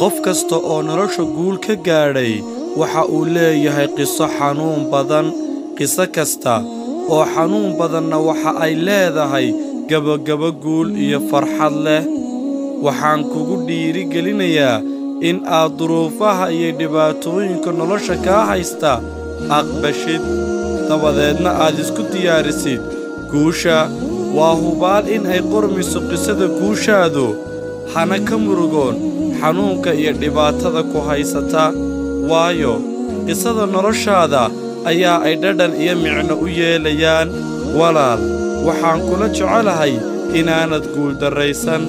qof kasta oo nolosha guul ka gaadhay waxa uu leeyahay qiso xanuun badan qiso kasta oo xanuun badanna waxa ay leedahay gebagabo guul iyo farxad leh. Waxaan kugu dhiirigelinayaa in aad duruufaha iyo dhibaatooyinka nolosha kaa haysta aqbashid. Dabadeedna aad isku diyaarisid. Guusha waa hubaal in ay qormayso qisada guushaadu hana ka murugoon xanuunka iyo dhibaatada ku haysata. Waayo qisada noloshaada ayaa ay dhadhan iyo micno u yeelayaan. Walaal waxaan kula jecelahay inaanad guuldarraysan